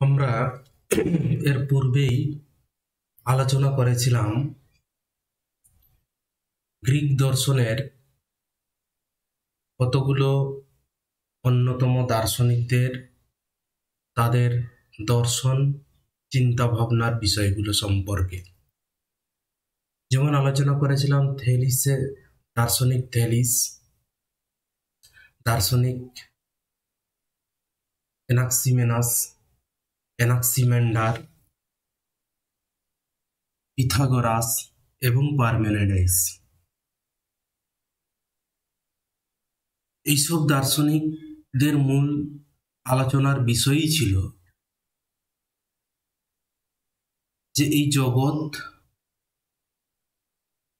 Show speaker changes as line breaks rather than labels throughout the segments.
আমরা এর পূর্বেই আলোচনা করেছিলাম গ্রিক দর্শনের কতগুলো অন্যতম দার্শনিকদের, তাদের দর্শন চিন্তা ভাবনার বিষয়গুলো সম্পর্কে। যেমন আলোচনা করেছিলাম থেলিসের দার্শনিক থেলিস, দার্শনিক এনাক্সিমেনাস এনাক্সিমেন্ডার পিথাগোরাস এবং পারমেনেডাইস এইসব দার্শনিকদের মূল আলোচনার বিষয়ই ছিল যে এই জগৎ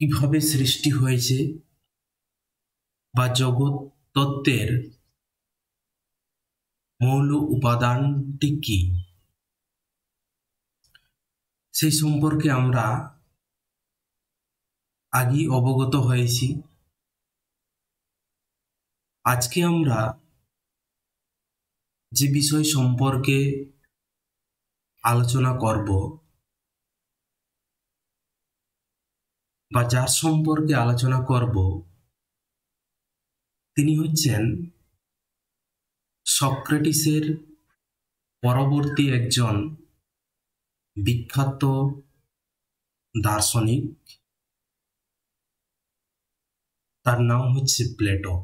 কীভাবে সৃষ্টি হয়েছে বা জগৎ তত্ত্বের মৌল উপাদানটি কি। সেই সম্পর্কে আমরা আগেই অবগত হয়েছি। আজকে আমরা যে বিষয় সম্পর্কে আলোচনা করব বা যার সম্পর্কে আলোচনা করব, তিনি হচ্ছেন সক্রেটিসের পরবর্তী একজন বিখ্যাত দার্শনিক। তার নাম হচ্ছে প্লেটো।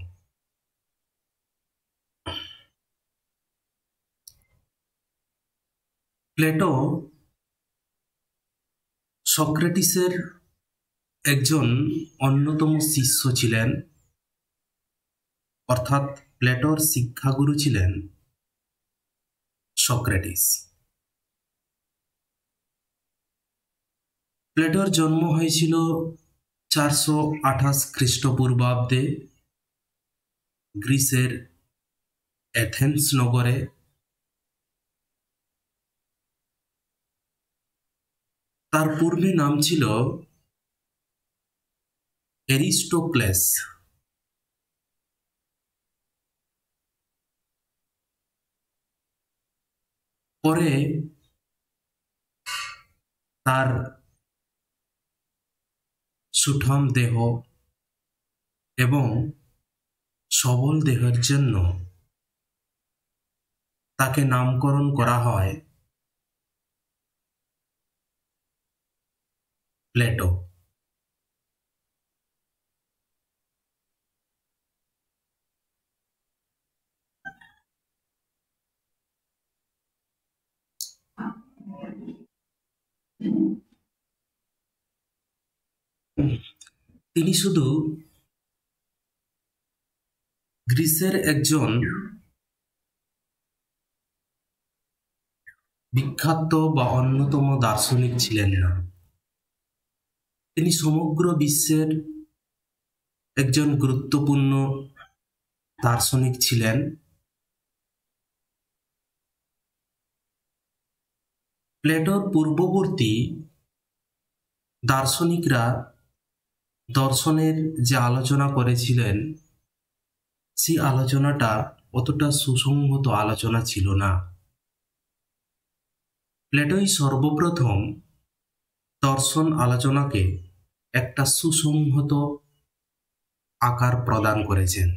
প্লেটো সক্রেটিসের একজন অন্যতম শিষ্য ছিলেন। অর্থাৎ প্লেটোর শিক্ষাগুরু ছিলেন সক্রেটিস। প্লেটোর জন্ম হয়েছিল চারশো আঠাশ খ্রিস্টপূর্বাব্দে গ্রিসের অ্যাথেন্স নগরে। তার পূর্বে নাম ছিল এরিস্টোক্লেস পরে তার সুঠাম দেহ এবং সবল দেহের জন্য তাকে নামকরণ করা হয় প্লেটো। তিনি শুধু গ্রিসের একজন বিখ্যাত বা অন্যতম দার্শনিক ছিলেন না। তিনি সমগ্র বিশ্বের একজন গুরুত্বপূর্ণ দার্শনিক ছিলেন। প্লেটোর পূর্ববর্তী দার্শনিকরা দর্শনের যে আলোচনা করেছিলেন সেই আলোচনাটা অতটা সুসংহত আলোচনা ছিল না। প্লেটোই সর্বপ্রথম দর্শন আলোচনাকে একটা সুসংহত আকার প্রদান করেছেন।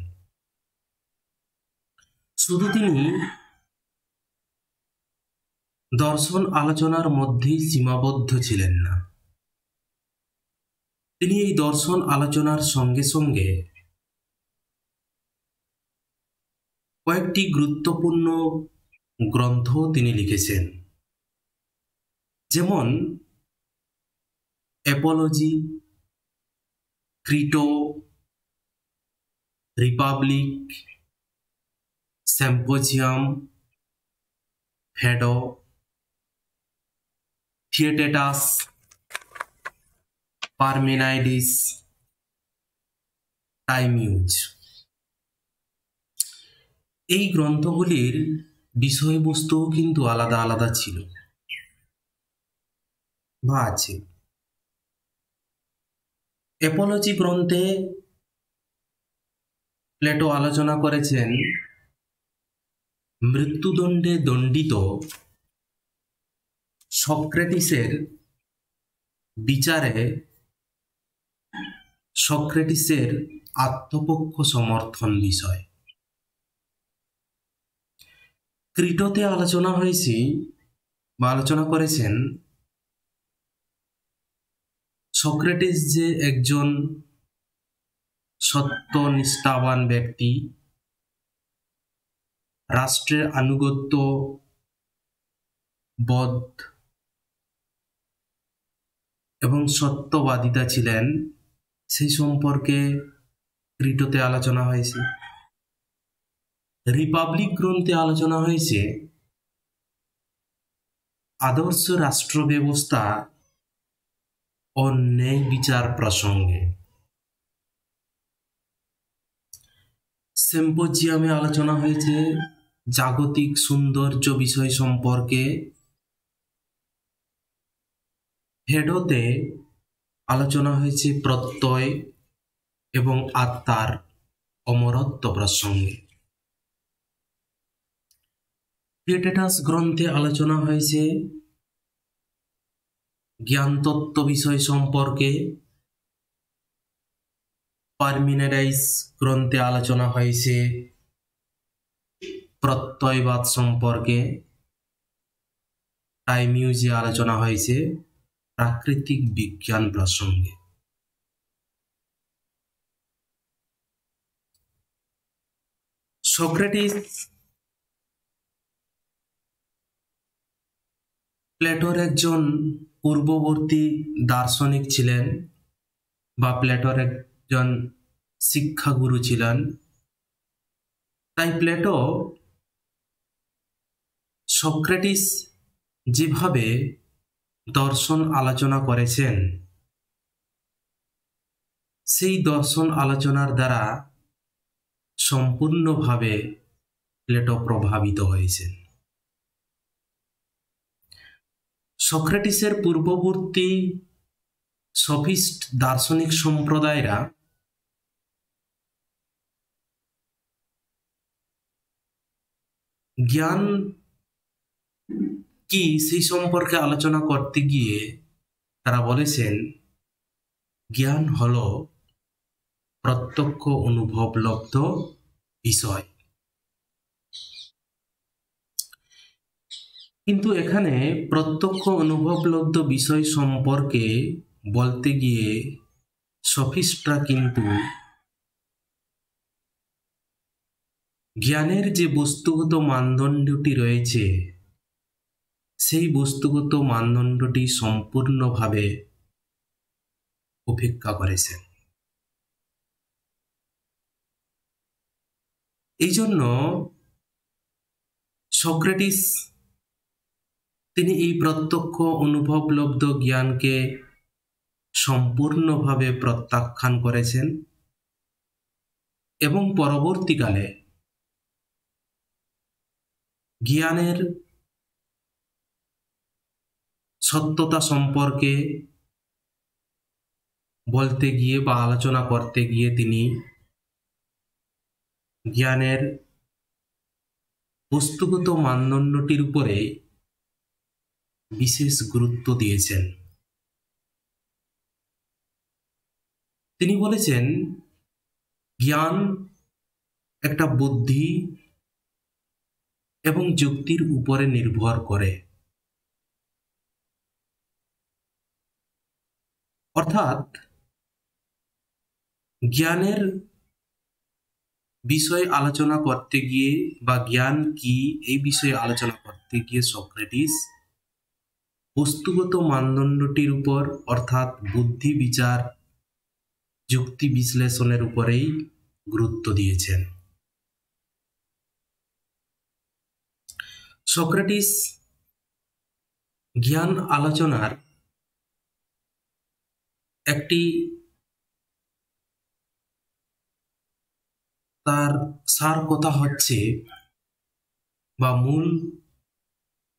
শুধু তিনি দর্শন আলোচনার মধ্যেই সীমাবদ্ধ ছিলেন না। তিনি এই দর্শন আলোচনার সঙ্গে সঙ্গে কয়েকটি গুরুত্বপূর্ণ গ্রন্থ তিনি লিখেছেন। যেমন, Apology, Crito, Republic, Symposium, Phaedo, Theaetetus Parmenides Timaeus এই গ্রন্থগুলির বিষয়বস্তুও কিন্তু আলাদা আলাদা ছিল। বা আছে। অ্যাপোলজি গ্রন্থে প্লেটো আলোচনা করেছেন মৃত্যুদণ্ডে দণ্ডিত সক্রেটিসের বিচারে সক্রেটিসের আত্মপক্ষ সমর্থন বিষয়। ক্রিটোতে আলোচনা হয়েছি বা আলোচনা করেছেন সক্রেটিস যে একজন সত্যনিষ্ঠাবান ব্যক্তি, রাষ্ট্রের আনুগত্য বধ এবং সত্যবাদিতা ছিলেন সেই সম্পর্কে ক্রিটোতে আলোচনা হয়েছে। রিপাবলিক গ্রন্থে আলোচনা হয়েছে, আদর্শ রাষ্ট্র ব্যবস্থা ও ন্যায় বিচার প্রসঙ্গে। সেম্পোজিয়ামে আলোচনা হয়েছে জাগতিক সৌন্দর্য বিষয় সম্পর্কে। হেডোতে আলোচনা হয়েছে প্রত্যয় এবং আত্মার অমরত্ব প্রসঙ্গে। পিয়েটেটাস গ্রন্থে আলোচনা হয়েছে জ্ঞানতত্ত্ব বিষয় সম্পর্কে। পারমিনারাইজ গ্রন্থে আলোচনা হয়েছে প্রত্যয়বাদ সম্পর্কে। টাইমিউজে আলোচনা হয়েছে প্রাকৃতিক বিজ্ঞান প্রসঙ্গে। সক্রেটিস প্লেটোর একজন পূর্ববর্তী দার্শনিক ছিলেন বা প্লেটোর একজন শিক্ষাগুরু ছিলেন। তাই প্লেটো সক্রেটিস যেভাবে দর্শন আলোচনা করেছেন। সেই দর্শন আলোচনার দ্বারা সম্পূর্ণভাবে প্লেটো প্রভাবিত হয়েছেন। সক্রেটিসের পূর্ববর্তী সফিস্ট দার্শনিক সম্প্রদায়রা জ্ঞান কি সেই সম্পর্কে আলোচনা করতে গিয়ে তারা বলেছেন, জ্ঞান হল প্রত্যক্ষ অনুভবলব্ধ বিষয়। কিন্তু এখানে প্রত্যক্ষ অনুভবলব্ধ বিষয় সম্পর্কে বলতে গিয়ে সফিস্টরা কিন্তু জ্ঞানের যে বস্তুগত মানদণ্ডটি রয়েছে সেই বস্তুগত মানদণ্ডটি সম্পূর্ণভাবে উপেক্ষা করেছেন। এই জন্য সক্রেটিস তিনি এই প্রত্যক্ষ অনুভবলব্ধ জ্ঞানকে সম্পূর্ণভাবে প্রত্যাখ্যান করেছেন এবং পরবর্তীকালে জ্ঞানের সত্যতা সম্পর্কে বলতে গিয়ে বা আলোচনা করতে গিয়ে তিনি জ্ঞানের বস্তুগত মানদণ্ডটির উপরে বিশেষ গুরুত্ব দিয়েছেন। তিনি বলেছেন, জ্ঞান একটা বুদ্ধি এবং যুক্তির উপরে নির্ভর করে। অর্থাৎ জ্ঞানের বিষয়ে আলোচনা করতে গিয়ে বা জ্ঞান কি, এই বিষয়ে আলোচনা করতে গিয়ে সক্রেটিস বস্তুগত মানদণ্ডটির উপর অর্থাৎ বুদ্ধি বিচার, যুক্তি বিশ্লেষণের উপরেই গুরুত্ব দিয়েছেন। সক্রেটিস জ্ঞান আলোচনার একটি তার সার কথা হচ্ছে বা মূল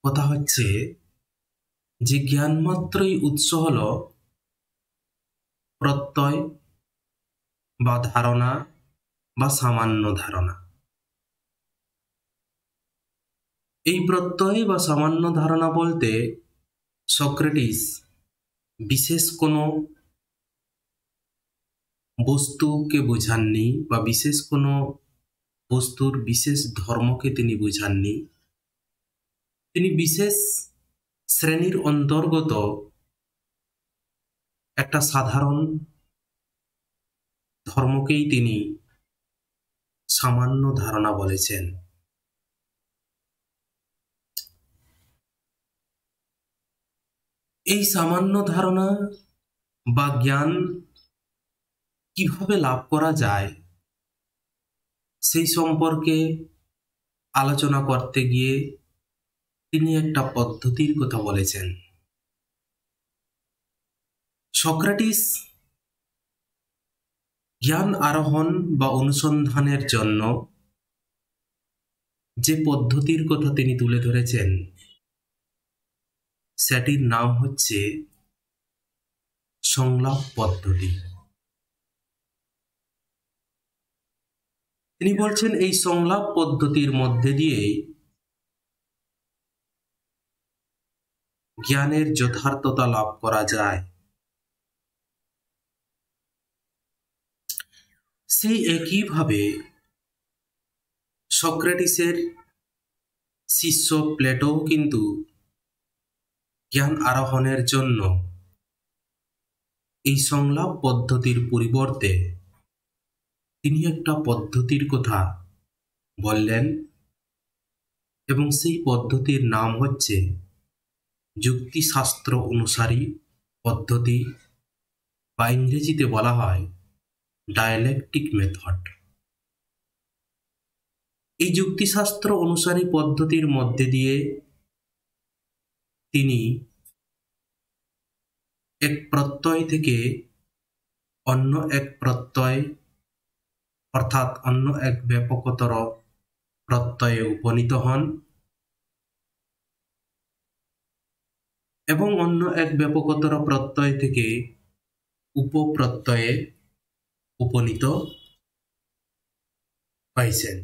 কথা হচ্ছে যে জ্ঞান মাত্রই উৎস হল প্রত্যয় বা ধারণা বা সামান্য ধারণা। এই প্রত্যয় বা সামান্য ধারণা বলতে সক্রেটিস বিশেষ কোনো বস্তুকে বোঝাননি বা বিশেষ কোনো বস্তুর বিশেষ ধর্মকে তিনি বোঝাননি। তিনি বিশেষ শ্রেণির অন্তর্গত একটা সাধারণ ধর্মকেই তিনি সামান্য ধারণা বলেছেন। এই সামান্য ধারণা বা জ্ঞান কীভাবে লাভ করা যায়? সেই সম্পর্কে আলোচনা করতে গিয়ে তিনি একটা পদ্ধতির কথা বলেছেন। সক্রাটিস জ্ঞান আরোহণ বা অনুসন্ধানের জন্য যে পদ্ধতির কথা তিনি তুলে ধরেছেন, সেটির নাম হচ্ছে সংলাপ পদ্ধতি। তিনি বলছেন, এই সংলাপ পদ্ধতির মধ্যে দিয়েই জ্ঞানের যথার্থতা লাভ করা যায়। সেই একইভাবে সক্রেটিসের শিষ্য প্লেটো কিন্তু জ্ঞান আরোহণের জন্য এই সংলাপ পদ্ধতির পরিবর্তে তিনি একটা পদ্ধতির কথা বললেন এবং সেই পদ্ধতির নাম হচ্ছে যুক্তিশাস্ত্র অনুসারী পদ্ধতি বা ইংরেজিতে বলা হয় ডায়ালেকটিক মেথড। এই যুক্তিশাস্ত্র অনুসারী পদ্ধতির মধ্যে দিয়ে তিনি এক প্রত্যয় থেকে অন্য এক প্রত্যয় অর্থাৎ অন্য এক ব্যাপকতর প্রত্যয়ে উপনীত হন এবং অন্য এক ব্যাপকতর প্রত্যয় থেকে উপপ্রত্যয়ে উপনীত হয়েছেন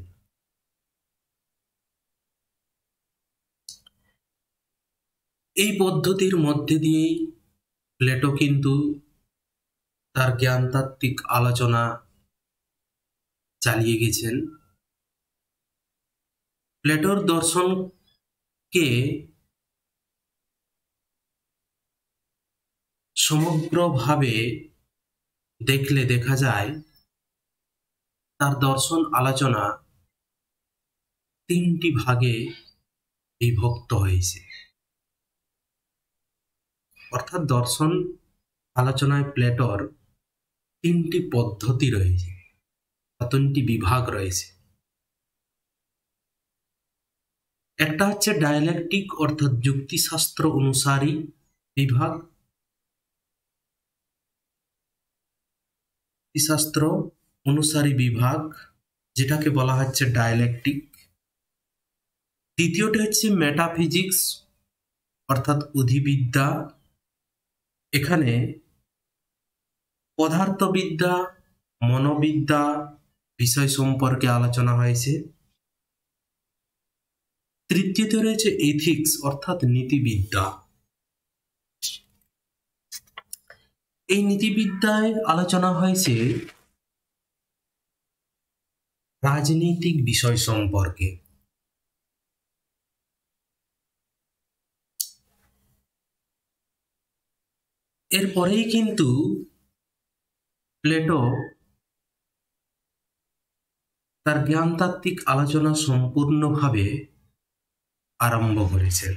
এই পদ্ধতির মধ্যে দিয়েই প্লেটো কিন্তু তার জ্ঞানতাত্ত্বিক আলোচনা চালিয়ে গেছেন। প্লেটোর দর্শনকে সমগ্রভাবে দেখলে দেখা যায়, তার দর্শন আলোচনা তিনটি ভাগে বিভক্ত হয়েছে। অর্থাৎ দর্শন আলোচনায় প্লেটোর তিনটি পদ্ধতি রয়েছে। বা তিনটি বিভাগ রয়েছে। একটা হচ্ছে ডায়ালেকটিক অর্থাৎ যুক্তিশাস্ত্র অনুসারী বিভাগ। শাস্ত্র অনুসারী বিভাগ, যেটাকে বলা হচ্ছে ডায়ালেকটিক দ্বিতীয়টি হচ্ছে মেটাফিজিক্স অর্থাৎ অধিবিদ্যা এখানে পদার্থবিদ্যা, মনোবিদ্যা বিষয় সম্পর্কে আলোচনা হয়েছে। তৃতীয়তে রয়েছে এথিক্স অর্থাৎ নীতিবিদ্যা। এই নীতিবিদ্যায় আলোচনা হয়েছে রাজনৈতিক বিষয় সম্পর্কে। এরপরেই কিন্তু প্লেটো তার জ্ঞানতাত্ত্বিক আলোচনা সম্পূর্ণভাবে আরম্ভ করেছেন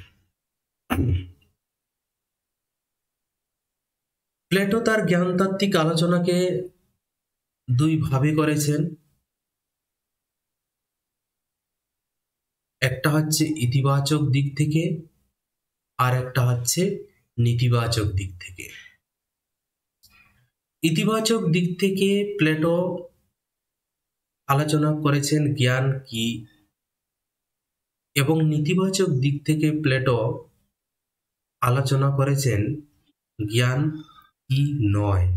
প্লেটো তার জ্ঞানতাত্ত্বিক আলোচনাকে দুই ভাবে করেছেন। একটা হচ্ছে ইতিবাচক দিক থেকে আর একটা হচ্ছে নেতিবাচক দিক থেকে। ইতিবাচক দিক থেকে প্লেটো আলোচনা করেছেন জ্ঞান কি? এবং নেতিবাচক দিক থেকে প্লেটো আলোচনা করেছেন জ্ঞান কি নয়?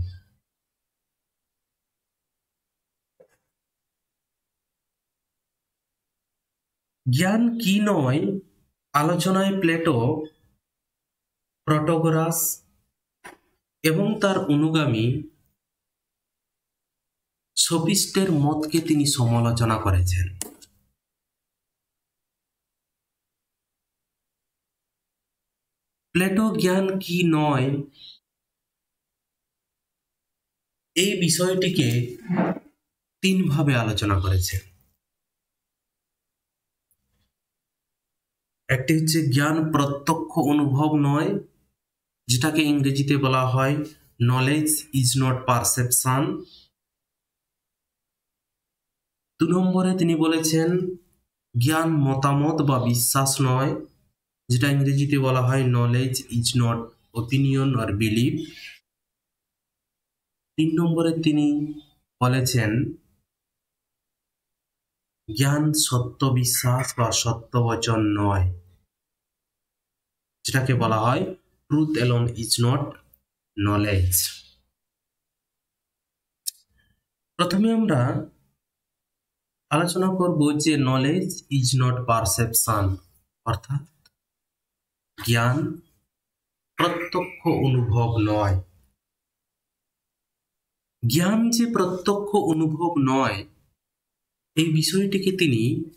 জ্ঞান কি নয়? আলোচনায় প্লেটো প্রটোগরাস এবং তার অনুগামী সফিস্টের মতকে তিনি সমালোচনা করেছেন। প্লেটো জ্ঞান কি নয়? এই বিষয়টিকে তিনভাবে আলোচনা করেছেন একটি হচ্ছে জ্ঞান প্রত্যক্ষ অনুভব নয়, যেটাকে ইংরেজিতে বলা হয় নলেজ ইজ নট পারসেপশন দু নম্বরে তিনি বলেছেন, জ্ঞান মতামত বা বিশ্বাস নয় যেটা ইংরেজিতে বলা হয় knowledge is not opinion or belief তিন নম্বরে তিনি বলেছেন, জ্ঞান সত্য বিশ্বাস বা সত্য বচন নয় যেটাকে বলা হয় truth alone is not knowledge প্রথমে আমরা আলোচনা করব যে নলেজ ইজ নট পারসেপশন অর্থাৎ জ্ঞান প্রত্যক্ষ অনুভব নয়। জ্ঞান যে প্রত্যক্ষ অনুভব নয়, এই বিষয়টিকে তিনি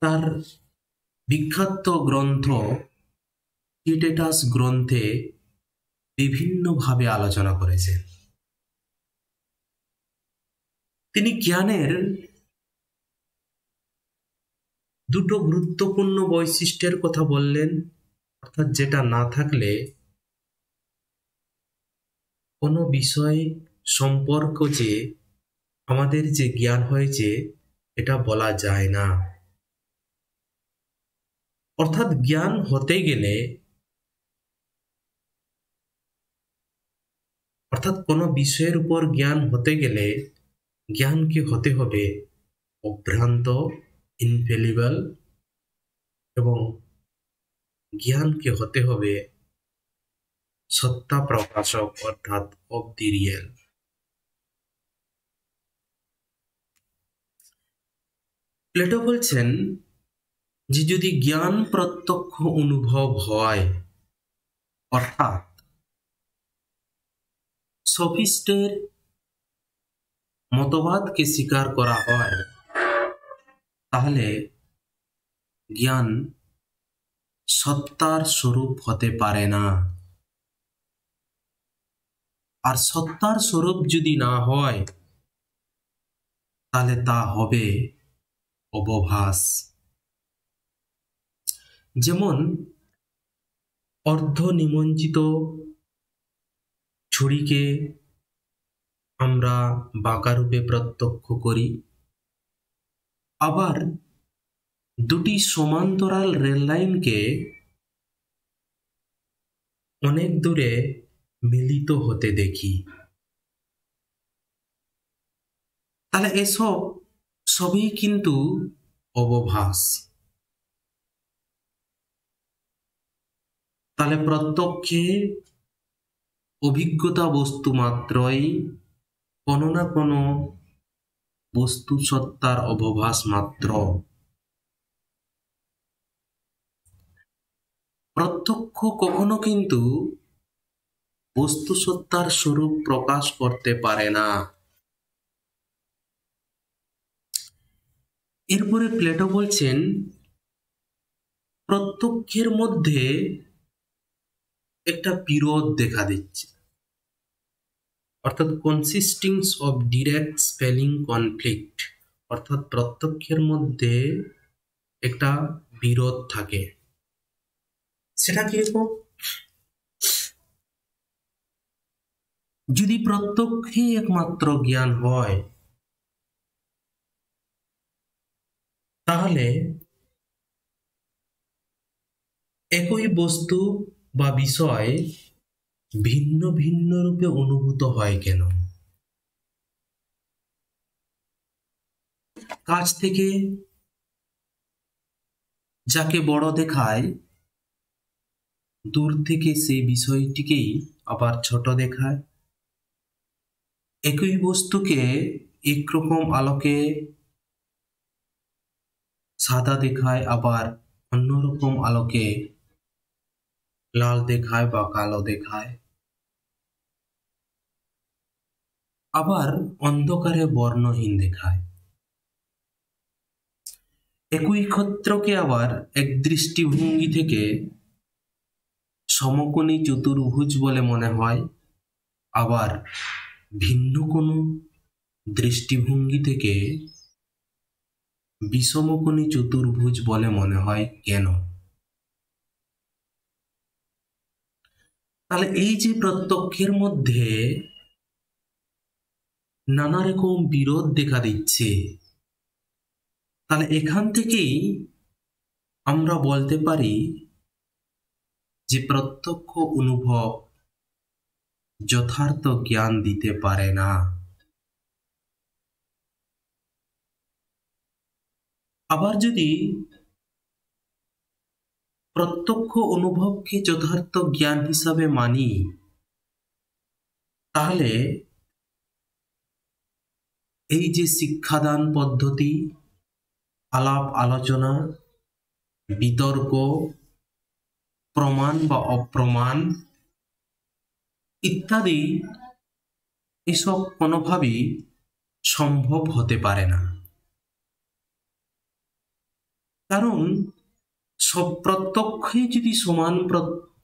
তার বিখ্যাত গ্রন্থ ইটেটাস গ্রন্থে বিভিন্নভাবে আলোচনা করেছেন। তিনি জ্ঞানের দুটো গুরুত্বপূর্ণ বৈশিষ্ট্যের কথা বললেন, অর্থাৎ যেটা না থাকলে কোনো বিষয় সম্পর্ক যে, আমাদের যে জ্ঞান হয়েছে এটা বলা যায় না। অর্থাৎ জ্ঞান হতে গেলে অর্থাৎ কোনো বিষয়ের উপর জ্ঞান হতে গেলে জ্ঞানকে হতে হবে অভ্রান্ত ইনফেলিবল এবং জ্ঞানকে হতে হবে সত্তা প্রকাশক অর্থাৎ অব দি রিয়েল প্লেটো বলছেন যে যদি জ্ঞান প্রত্যক্ষ অনুভব হয়, অর্থাৎ সফিস্টের মতবাদকে স্বীকার করা হয়, তাহলে জ্ঞান সত্তার স্বরূপ হতে পারে না। আর সত্তার স্বরূপ যদি না হয়, তাহলে তা হবে অবভাস। যেমন অর্ধ নিমঞ্চিত ছুরিকে আমরা বাঁকা রূপে প্রত্যক্ষ করি। আবার দুটি সমান্তরাল রেল লাইনকে অনেক দূরে মিলিত হতে দেখি। তাহলে এসব সবই কিন্তু অবভাস। তাহলে প্রত্যক্ষে অভিজ্ঞতা বস্তু মাত্রই না কোনো বস্তু সত্তার অবভাস মাত্র। প্রত্যক্ষ কখনো কিন্তু বস্তু সত্তার স্বরূপ প্রকাশ করতে পারে না। এরপরে প্লেটো বলছেন, প্রত্যক্ষের মধ্যে একটা বিরোধ দেখা দিচ্ছে। অর্থাৎ consistings of direct spelling conflict অর্থাৎ প্রত্যক্ষের মধ্যে একটা বিরোধ থাকে। সেটা কীরকম যদি প্রত্যক্ষে একমাত্র জ্ঞান হয়, তাহলে একই বস্তু বা বিষয় ভিন্ন ভিন্ন রূপে অনুভূত হয় কেন? কাছ থেকে যাকে বড় দেখায়, দূর থেকে সেই বিষয়টিকেই আবার ছোট দেখায়। একই বস্তুকে একরকম আলোকে সাদা দেখায়, আবার অন্যরকম আলোকে লাল দেখায় বা কালো দেখায়। আবার অন্ধকারে বর্ণহীন দেখায়। একই ক্ষত্রকে আবার এক দৃষ্টিভঙ্গি থেকে সমকোণী চতুর্ভুজ বলে মনে হয়। আবার ভিন্ন কোনো দৃষ্টিভঙ্গি থেকে বিষমকোণী চতুর্ভুজ বলে মনে হয় কেন? তাহলে এই যে প্রত্যক্ষের মধ্যে নানা রকম বিরোধ দেখা দিচ্ছে, তাহলে এখান থেকেই আমরা বলতে পারি যে প্রত্যক্ষ অনুভব যথার্থ জ্ঞান দিতে পারে না। আবার যদি প্রত্যক্ষ অনুভবকে যথার্থ জ্ঞান হিসাবে মানি। তাহলে, এই যে শিক্ষাদান পদ্ধতি, আলাপ আলোচনা, বিতর্ক, প্রমাণ বা অপ্রমাণ ইত্যাদি, এসব কোনোভাবেই সম্ভব হতে পারে না। কারণ সব প্রত্যক্ষই যদি সমান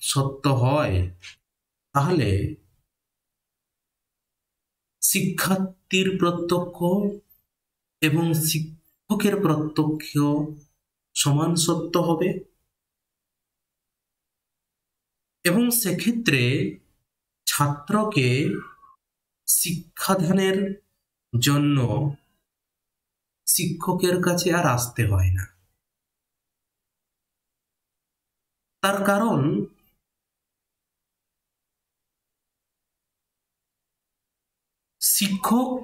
সত্য হয়, তাহলে শিক্ষার্থীর প্রত্যক্ষ এবং শিক্ষকের প্রত্যক্ষ সমান সত্য হবে। এবং সেক্ষেত্রে ছাত্রকে শিক্ষাদানের জন্য শিক্ষকের কাছে আর আসতে হয় না। তার কারণ শিক্ষক,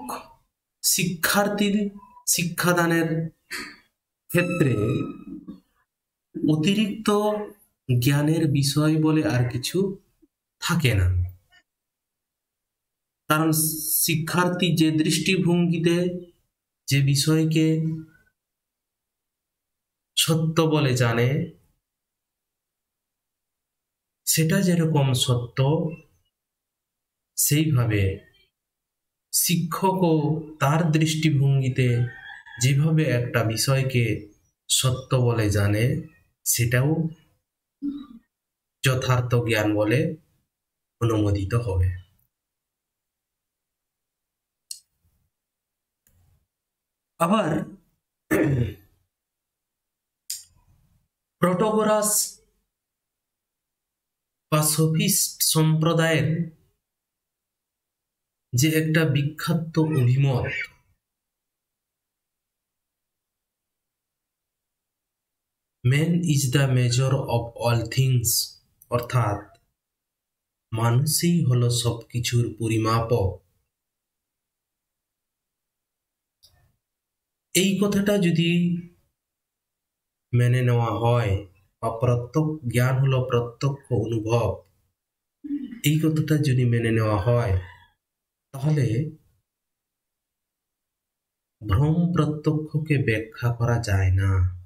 শিক্ষার্থীর শিক্ষাদানের ক্ষেত্রে অতিরিক্ত জ্ঞানের বিষয় বলে আর কিছু থাকে না। কারণ শিক্ষার্থী যে দৃষ্টিভঙ্গিতে যে বিষয়কে সত্য বলে জানে সেটা যেরকম সত্য, সেইভাবে শিক্ষকও তার দৃষ্টিভঙ্গিতে যেভাবে একটা বিষয়কে সত্য বলে জানে, সেটাও যথার্থ জ্ঞান বলে অনুমোদিত হবে। আবার প্রটোগরাস বা সফিস্ট সম্প্রদায়ের যে একটা বিখ্যাত অভিমত। Man is the measure of all things অর্থাৎ মানুষই হলো সব কিছুর পরিমাপক। এই কথাটা যদি মেনে নেওয়া হয় বা প্রত্যক্ষ জ্ঞান হলো প্রত্যক্ষ অনুভব। এই কথাটা যদি মেনে নেওয়া হয়, তাহলে ভ্রম প্রত্যক্ষকে ব্যাখ্যা করা যায় না।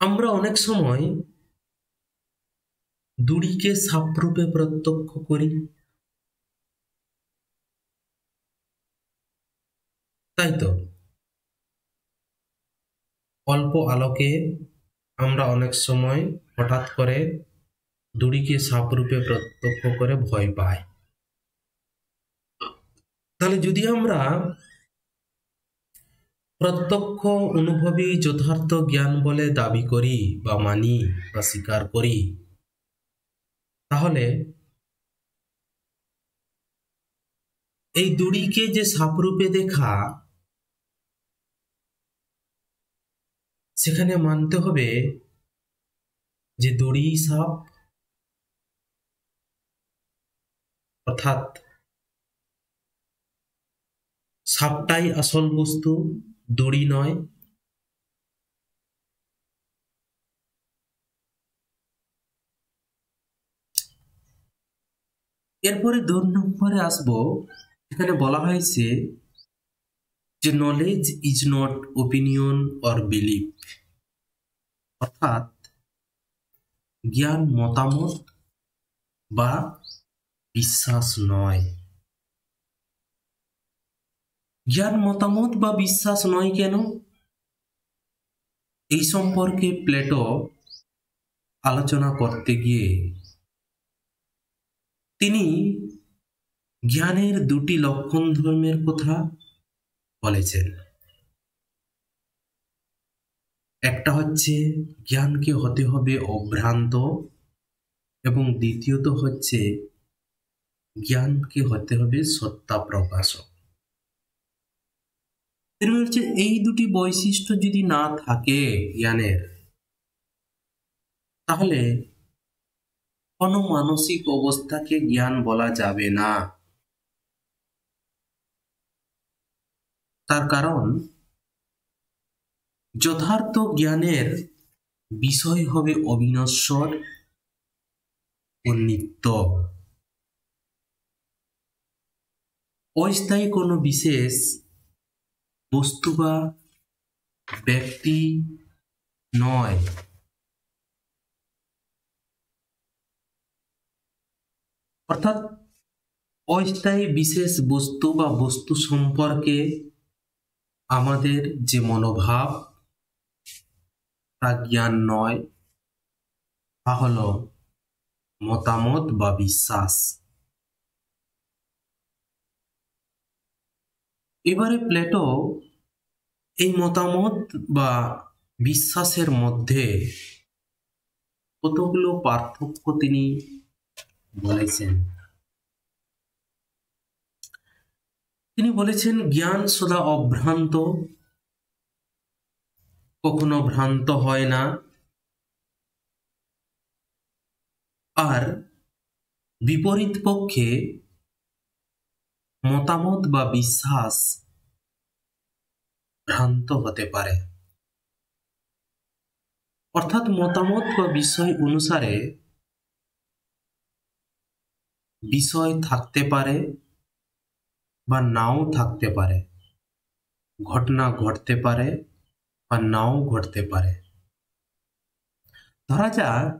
আমরা অনেক সময় দুড়িকে সাপরূপে প্রত্যক্ষ করি। তাই তো? অল্প আলোকে আমরা অনেক সময় হঠাৎ করে দড়িকে সাপরূপে প্রত্যক্ষ করে ভয় পাই। তাহলে যদি আমরা প্রত্যক্ষ অনুভবী যথার্থ জ্ঞান বলে দাবি করি বা মানি বা স্বীকার করি, তাহলে এই দড়িকে যে সাপরূপে দেখা সেখানে মানতে হবে যে দড়ি সাপ অর্থাৎ সাপটাই আসল বস্তু, দড়ি নয়। এরপরে দু নম্বরে আসব, এখানে বলা হয়েছে যে knowledge is not opinion or belief অর্থাৎ জ্ঞান মতামত বা বিশ্বাস নয়। জ্ঞান মতামত বা বিশ্বাস নয় কেন? এই সম্পর্কে প্লেটো আলোচনা করতে গিয়ে তিনি জ্ঞানের দুটি লক্ষণ ধর্মের কথা বলেছেন একটা হচ্ছে জ্ঞানকে হতে হবে অভ্রান্ত এবং দ্বিতীয়ত হচ্ছে জ্ঞানকে হতে হবে সত্তা প্রকাশক। হচ্ছে এই দুটি বৈশিষ্ট্য যদি না থাকে জ্ঞানের, তাহলে কোনো মানসিক অবস্থাকে জ্ঞান বলা যাবে না। তার কারণ, যথার্থ জ্ঞানের বিষয় হবে অবিনশ্বর ও নিত্য। অস্থায়ী কোনো বিশেষ বস্তু বা ব্যক্তি নয়। অর্থাৎ, অস্থায়ী বিশেষ বস্তু বা বস্তু সম্পর্কে আমাদের যে মনোভাব, তা জ্ঞান নয়, তা হল মতামত বা বিশ্বাস। এবারে প্লেটো এই মতামত বা বিশ্বাসের মধ্যে কতগুলো পার্থক্য তিনি বলেছেন? তিনি বলেছেন, জ্ঞান সদা অভ্রান্ত। কখনো ভ্রান্ত হয় না। আর বিপরীত পক্ষে মতামত বা বিশ্বাস ভ্রান্ত হতে পারে। অর্থাৎ মতামত বা বিষয় অনুসারে বিষয় থাকতে পারে। বা নাও থাকতে পারে। ঘটনা ঘটতে পারে বা নাও ঘটতে পারে। ধরা যাক,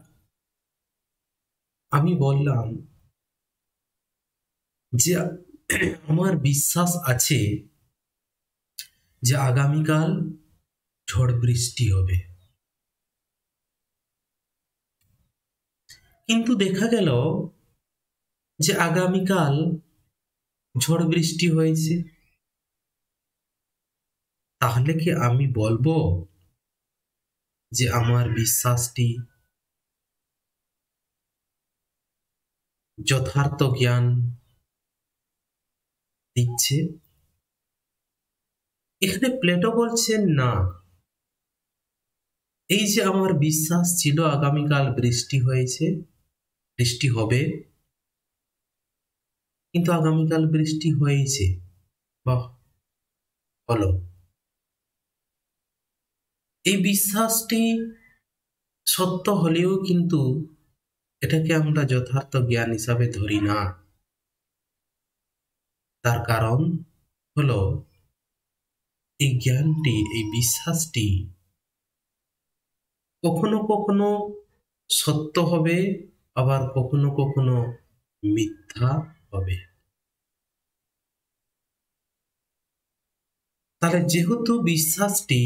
আমি বললাম যে আমার বিশ্বাস আছে যে আগামীকাল ঝড় বৃষ্টি হবে। কিন্তু দেখা গেল যে আগামীকাল ঝড় বৃষ্টি হয়েছে। তাহলে কি আমি বলব যে আমার বিশ্বাসটি যথার্থ জ্ঞান দিচ্ছে? এখানে প্লেটো বলছেন, না। এই যে আমার বিশ্বাস ছিল আগামীকাল বৃষ্টি হয়েছে, বৃষ্টি হবে কিন্তু আগামীকাল বৃষ্টি হয়েছে। বা হলো এই বিশ্বাসটি সত্য হলেও কিন্তু এটাকে আমরা যথার্থ জ্ঞান হিসাবে ধরি না। তার কারণ হলো, এই জ্ঞানটি, এই বিশ্বাসটি কখনো কখনো সত্য হবে, আবার কখনো কখনো মিথ্যা হবে। তাহলে যেহেতু বিশ্বাসটি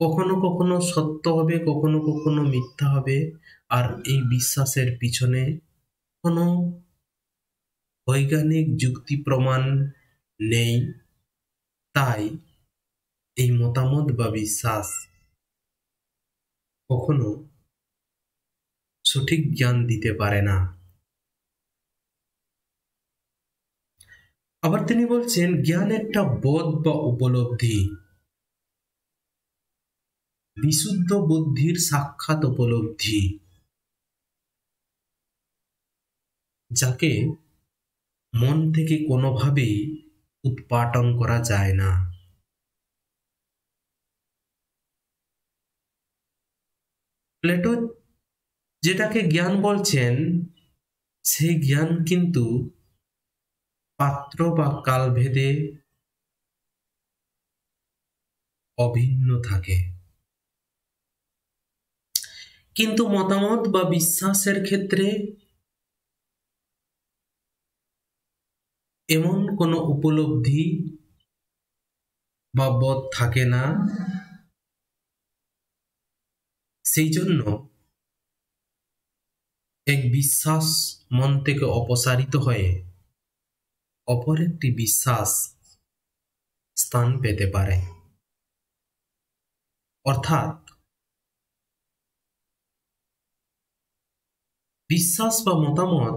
কখনো কখনো সত্য হবে, কখনো কখনো মিথ্যা হবে, আর এই বিশ্বাসের পিছনে কোনো বৈজ্ঞানিক যুক্তি প্রমাণ নেই, তাই এই মতামত বা বিশ্বাস কখনো সঠিক জ্ঞান দিতে পারে না। আবার তিনি বলছেন জ্ঞান একটা বোধ বা উপলব্ধি। বিশুদ্ধ বুদ্ধির সাক্ষাৎ উপলব্ধি। যাকে মন থেকে কোনোভাবেই উৎপাটন করা যায় না। প্লেটো যেটাকে জ্ঞান বলছেন সেই জ্ঞান কিন্তু পাত্র বা কালভেদে অভিন্ন থাকে। কিন্তু মতামত বা বিশ্বাসের ক্ষেত্রে এমন কোনো উপলব্ধি বা বোধ থাকে না। সেই জন্য এক বিশ্বাস মন থেকে অপসারিত হয়ে অপর একটি বিশ্বাস স্থান পেতে পারে। অর্থাৎ বিশ্বাস বা মতামত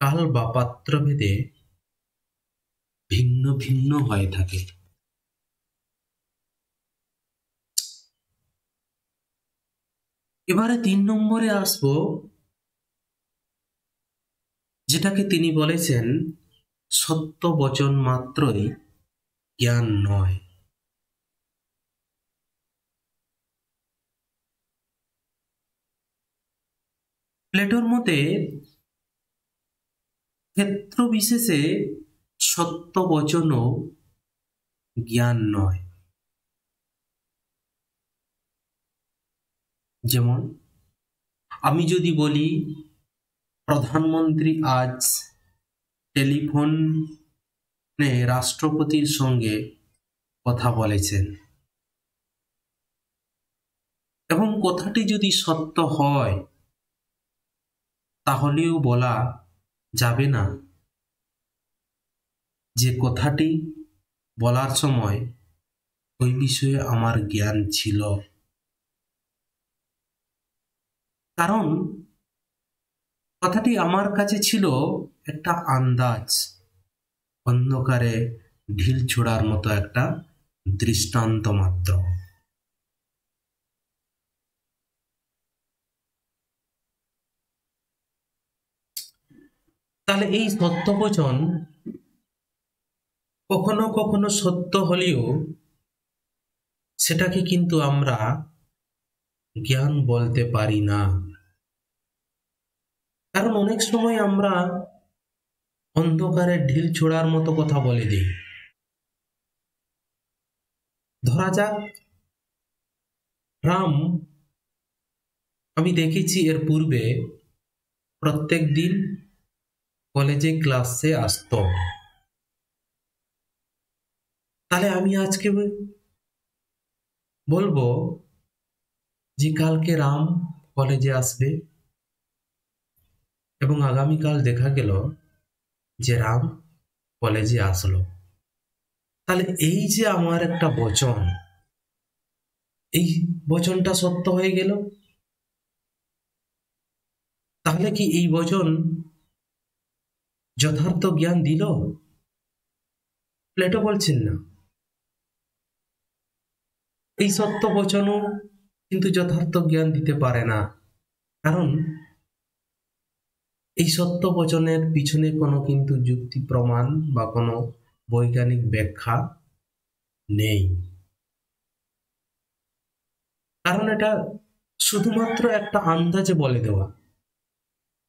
কাল বা পাত্রভেদে ভিন্ন ভিন্ন হয়ে থাকে। এবারে তিন নম্বরে আসব যেটাকে তিনি বলেছেন, সত্য বচন মাত্রই জ্ঞান নয়। প্লেটোর মতে, ক্ষেত্র বিশেষে সত্য বচনও জ্ঞান নয়। যেমন, আমি যদি বলি প্রধানমন্ত্রী আজ টেলিফোনে রাষ্ট্রপতির সঙ্গে কথা বলেছেন। এবং কথাটি যদি সত্য হয়, তাহলেও বলা যাবে না। যে কথাটি বলার সময় ওই বিষয়ে আমার জ্ঞান ছিল। কারণ কথাটি আমার কাছে ছিল একটা আন্দাজ, অন্ধকারে ঢিল ছোড়ার মতো একটা দৃষ্টান্ত মাত্র তাহলে এই সত্যবচন কখনো কখনো সত্য হলেও সেটাকে কিন্তু আমরা জ্ঞান বলতে পারি না। কারণ অনেক সময় আমরা অন্ধকারে ঢিল ছোড়ার মতো কথা বলে দিই। ধরা যাক, রাম, আমি দেখেছি এর পূর্বে প্রত্যেক দিন কলেজে ক্লাসে আসত। তাহলে আমি আজকে বলব যে কালকে রাম কলেজে আসবে। এবং আগামীকাল দেখা গেল যে রাম কলেজে আসলো। তাহলে এই যে আমার একটা বচন, এই বচনটা সত্য হয়ে গেল? তাহলে কি এই বচন যথার্থ জ্ঞান দিল? প্লেটো বলছেন না। এই সত্য বচনও কিন্তু যথার্থ জ্ঞান দিতে পারে না। কারণ এই সত্য বচনের পিছনে কোনো কিন্তু যুক্তি প্রমাণ বা কোনো বৈজ্ঞানিক ব্যাখ্যা নেই। কারণ এটা শুধুমাত্র একটা আন্দাজে বলে দেওয়া।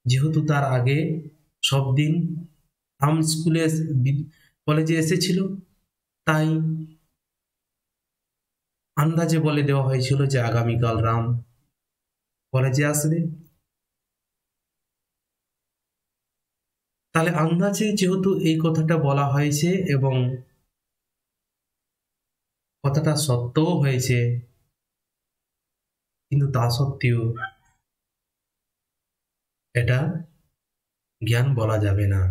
যেহেতু তার আগে সব দিন আম স্কুলে কলেজে এসেছিল, তাই আন্দাজে বলে দেওয়া হয়েছিল যে আগামীকাল রাম কলেজে আসবে। তাহলে আন্দাজে যেহেতু এই কথাটা বলা হয়েছে এবং কথাটা সত্যও হয়েছে, কিন্তু তা সত্ত্বেও এটা জ্ঞান বলা যাবে না।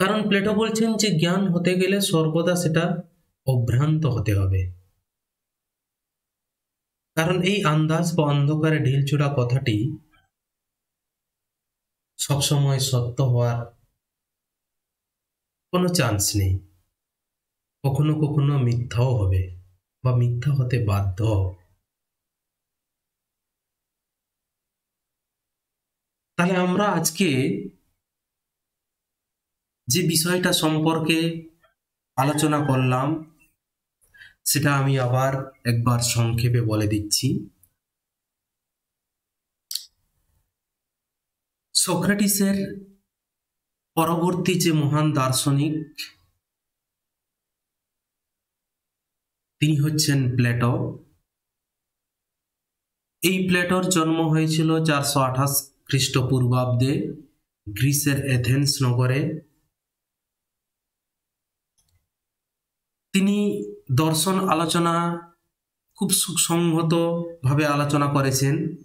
কারণ প্লেটো বলছেন যে জ্ঞান হতে গেলে সর্বদা সেটা অভ্রান্ত হতে হবে। কারণ এই আন্দাজ বা অন্ধকারে ঢিলচূড়া কথাটি সবসময় সত্য হওয়ার কোনো চান্স নেই। কখনো কখনো মিথ্যাও হবে বা মিথ্যা হতে বাধ্য। তাহলে আমরা আজকে যে বিষয়টা সম্পর্কে আলোচনা করলাম, সেটা আমি আবার একবার সংক্ষেপে বলে দিচ্ছি। সক্রেটিসের পরবর্তী যে মহান দার্শনিক, তিনি হচ্ছেন প্লেটো। এই প্লেটোর জন্ম হয়েছিল চারশো আঠাশ খ্রিস্টপূর্বাব্দে গ্রিসের এথেন্স নগরে। তিনি দর্শন আলোচনা খুব সুসংহতভাবে আলোচনা করেছেন।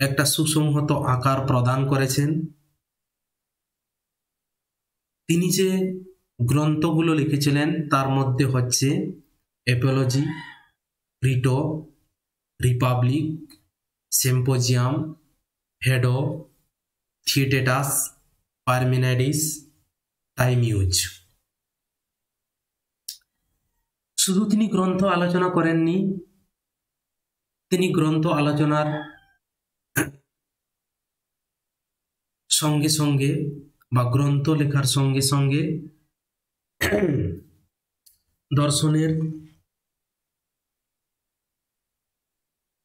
একটা সুসংহত আকার প্রদান করেছেন। তিনি যে গ্রন্থগুলো লিখেছিলেন, তার মধ্যে হচ্ছে এপোলজি রিটো Republic Symposium Phaedo Theaetetus Parmenides Timaeus শুধু তিনি গ্রন্থ আলোচনা করেননি, তিনি গ্রন্থ আলোচনার সঙ্গে সঙ্গে বা গ্রন্থ লেখার সঙ্গে সঙ্গে দর্শনের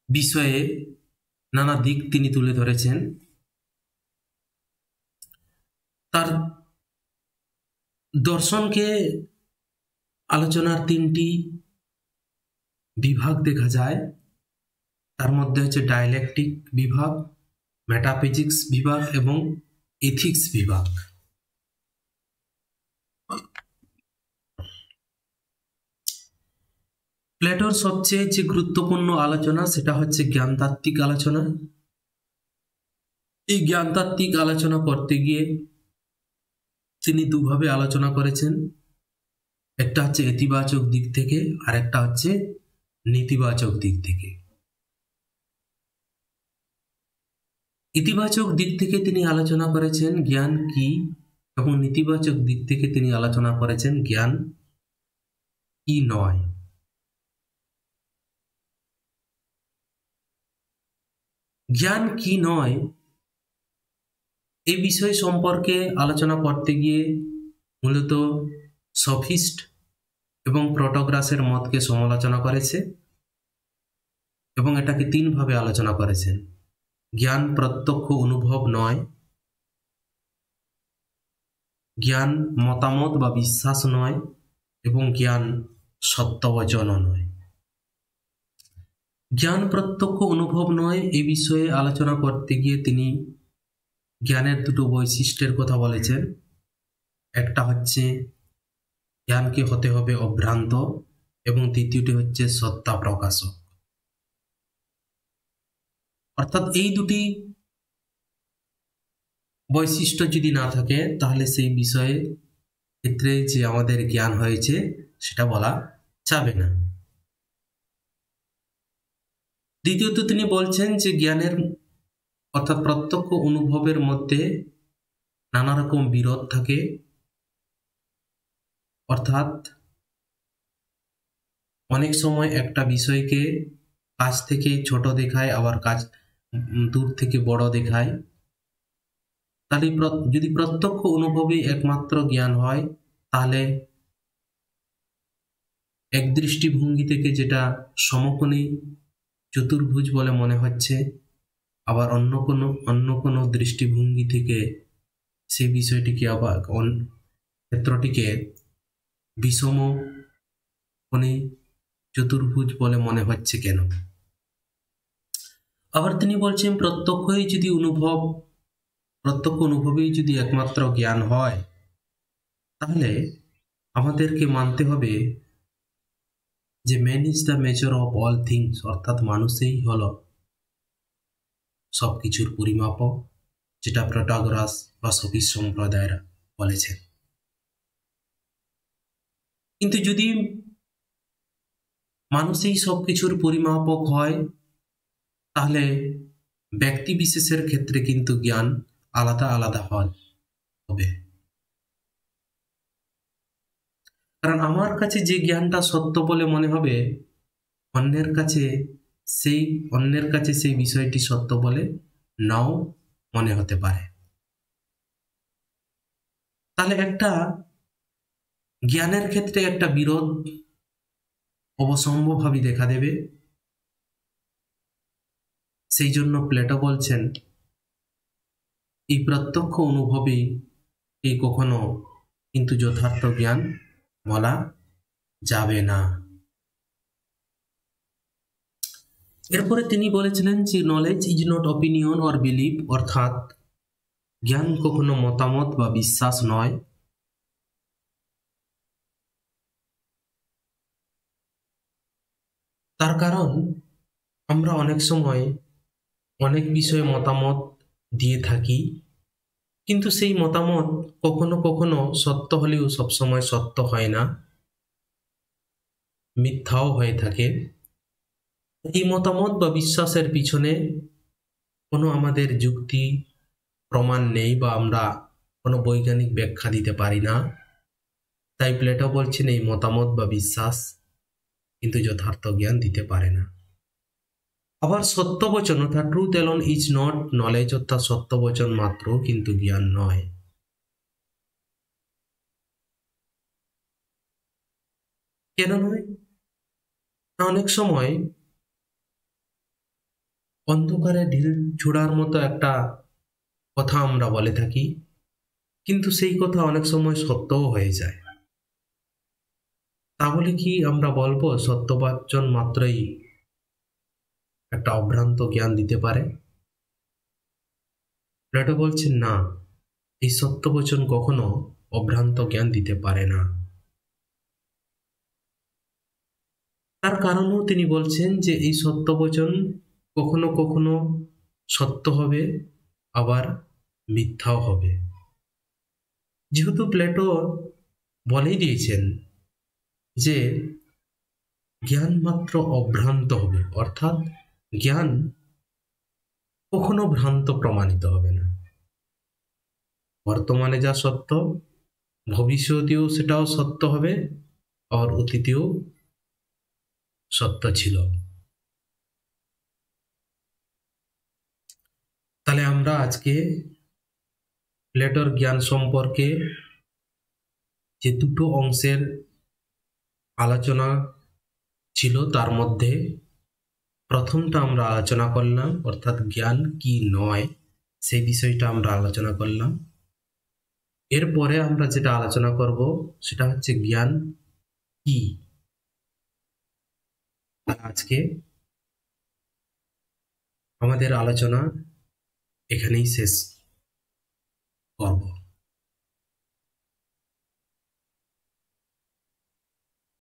বিষয়ে নানা দিক তিনি তুলে ধরেছেন। তার দর্শনকে আলোচনার তিনটি বিভাগ দেখা যায়। তার মধ্যে হচ্ছে ডায়ালেকটিক বিভাগ, মেটাফিজিক্স বিভাগ এবং এথিক্স বিভাগ। প্লেটোর সবচেয়ে যে গুরুত্বপূর্ণ আলোচনা, সেটা হচ্ছে জ্ঞানতাত্ত্বিক আলোচনা। এই জ্ঞানতাত্ত্বিক আলোচনা করতে গিয়ে তিনি দুভাবে আলোচনা করেছেন। একটা হচ্ছে ইতিবাচক দিক থেকে আর একটা হচ্ছে নেতিবাচক দিক থেকে। ইতিবাচক দিক থেকে তিনি আলোচনা করেছেন, জ্ঞান কি? এবং নেতিবাচক দিক থেকে তিনি আলোচনা করেছেন, জ্ঞান কি নয়। জ্ঞান কি নয়? এই বিষয় সম্পর্কে আলোচনা করতে গিয়ে মূলত সফিস্ট এবং প্রটোগ্রাসের মতকে সমালোচনা করেছে এবং এটাকে তিনভাবে আলোচনা করেছেন। জ্ঞান প্রত্যক্ষ অনুভব নয়। জ্ঞান মতামত বা বিশ্বাস নয় এবং জ্ঞান সত্যবচন নয়। জ্ঞান প্রত্যক্ষ অনুভব নয় এ বিষয়ে আলোচনা করতে গিয়ে তিনি জ্ঞানের দুটো বৈশিষ্ট্যের কথা বলেছেন। একটা হচ্ছে জ্ঞানকে হতে হবে অভ্রান্ত এবং দ্বিতীয়টি হচ্ছে সত্তা প্রকাশক। অর্থাৎ এই দুটি বৈশিষ্ট্য যদি না থাকে, তাহলে সেই বিষয়ে ক্ষেত্রে যে আমাদের জ্ঞান হয়েছে, সেটা বলা যাবে না। দ্বিতীয়ত তিনি বলছেন যে জ্ঞানের অর্থাৎ প্রত্যক্ষ অনুভবের মধ্যে নানা রকম বিরোধ থাকে। অর্থাৎ অনেক সময় একটা বিষয়কে কাছ থেকে ছোট দেখায়, আবার কাছ দূর থেকে বড় দেখায়। তাহলে যদি প্রত্যক্ষ অনুভবে একমাত্র জ্ঞান হয়, তাহলে এক দৃষ্টিভঙ্গি থেকে যেটা সমকোণী চতুর্ভুজ বলে মনে হচ্ছে, আবার অন্য কোনো অন্য কোনো দৃষ্টিভঙ্গি থেকে সেই বিষয়টিকে আবার ক্ষেত্রটিকে বিষম চতুর্ভুজ বলে মনে হচ্ছে কেন? আবার তিনি বলছেন, প্রত্যক্ষই যদি অনুভব, প্রত্যক্ষ অনুভবেই যদি একমাত্র জ্ঞান হয়, তাহলে আমাদেরকে মানতে হবে যে man is the measure of all things অর্থাৎ মানুষই হল সব কিছুর পরিমাপক, যেটা প্রটাগরাস বা সফিস সম্প্রদায়েরা বলেছেন। কিন্তু যদি মানুষেই সব কিছুর পরিমাপক হয় তাহলে ব্যক্তি বিশেষের ক্ষেত্রে কিন্তু জ্ঞান আলাদা আলাদা হয়, হবে। কারণ আমার কাছে যে জ্ঞানটা সত্য বলে মনে হবে, অন্যের কাছে সেই, অন্যের কাছে সেই বিষয়টি সত্য বলে নাও মনে হতে পারে। তাহলে একটা জ্ঞানের ক্ষেত্রে একটা বিরোধ অবসম্ভবভাবে দেখা দেবে। সেই জন্য প্লেটো বলছেন, এই প্রত্যক্ষ অনুভবেই এই কখনো কিন্তু যথার্থ জ্ঞান বলা যাবে না? এরপরে তিনি বলেছিলেন যে knowledge is not opinion or belief অর্থাৎ জ্ঞান কখনো মতামত বা বিশ্বাস নয়। তার কারণ আমরা অনেক সময় অনেক বিষয়ে মতামত দিয়ে থাকি, কিন্তু সেই মতামত কখনো কখনো সত্য হলেও সবসময় সত্য হয় না, মিথ্যাও হয়ে থাকে। এই মতামত বা বিশ্বাসের পিছনে কোনো আমাদের যুক্তি, প্রমাণ নেই বা আমরা কোনো বৈজ্ঞানিক ব্যাখ্যা দিতে পারি না। তাই প্লেটো বলছেন, এই মতামত বা বিশ্বাস কিন্তু যথার্থ জ্ঞান দিতে পারে না। আবার সত্যবচন অর্থাৎ truth alone is not knowledge অর্থাৎ সত্যবচন মাত্র, কিন্তু জ্ঞান নয়। কেন নয়? অনেক সময় অন্ধকারে ঢিল ছোড়ার মতো একটা কথা আমরা বলে থাকি, কিন্তু সেই কথা অনেক সময় সত্যও হয়ে যায়। তাহলে কি আমরা বলব সত্যবাচন মাত্রই একটা অভ্রান্ত জ্ঞান দিতে পারে? প্লেটো বলছেন না, এই সত্যবচন কখনো অভ্রান্ত জ্ঞান দিতে পারে না। তার কারণও তিনি বলছেন যে, এই সত্যবচন কখনো কখনো সত্য হবে, আবার মিথ্যাও হবে। যেহেতু প্লেটো বলেই দিয়েছেন যে, জ্ঞান মাত্র অভ্রান্ত হবে। অর্থাৎ জ্ঞান কখনো ভ্রান্ত প্রমাণিত হবে না। বর্তমানে যা সত্য, ভবিষ্যতেও সেটাও সত্য হবে আর অতীতেও সত্য ছিল। তাহলে আমরা আজকে প্লেটোর জ্ঞান সম্পর্কে যে দুটো অংশের আলোচনা ছিল তার মধ্যে প্রথমটা আমরা আলোচনা করলাম, অর্থাৎ জ্ঞান কি নয়, সেই বিষয়টা আমরা আলোচনা করলাম। এরপরে আমরা যেটা আলোচনা করব, সেটা হচ্ছে জ্ঞান কি? আজকে আমাদের আলোচনা এখানেই শেষ করব।